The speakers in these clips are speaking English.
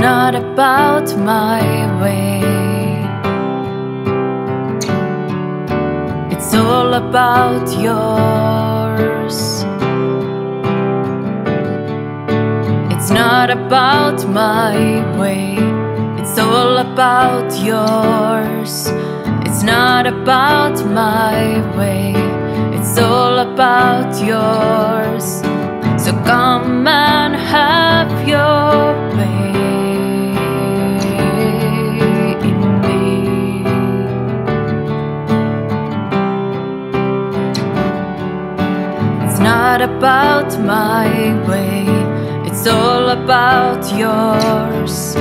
not about my way. It's all about yours. It's not about my way. It's all about yours. It's not about my way. It's all about yours. Not about my way, it's all about yours.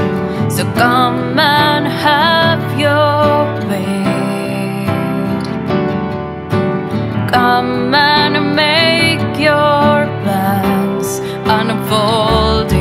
So come and have your way. Come and make your plans unfold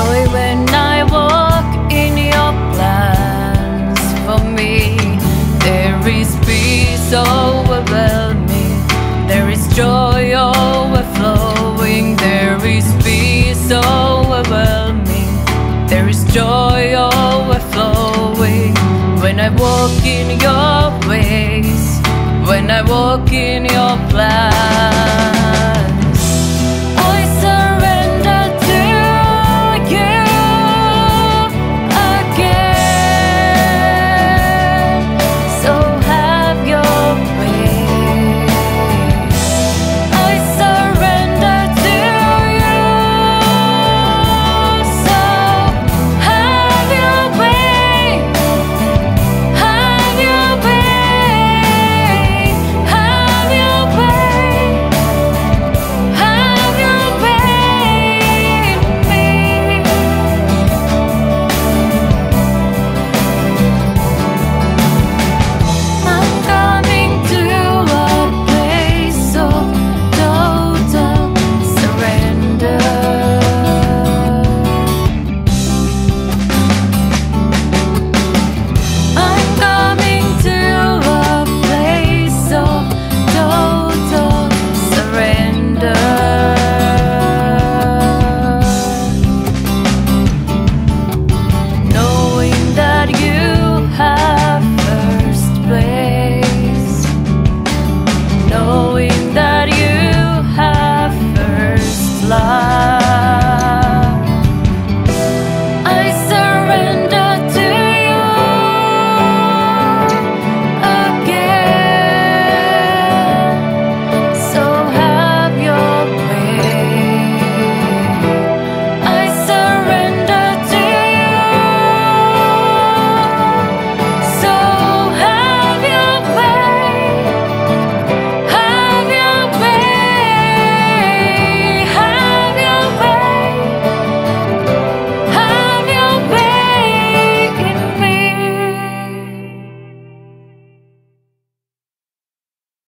joy when I walk in your plans for me. There is peace overwhelming. There is joy overflowing. There is peace overwhelming. There is joy overflowing when I walk in your ways. When I walk in your plans.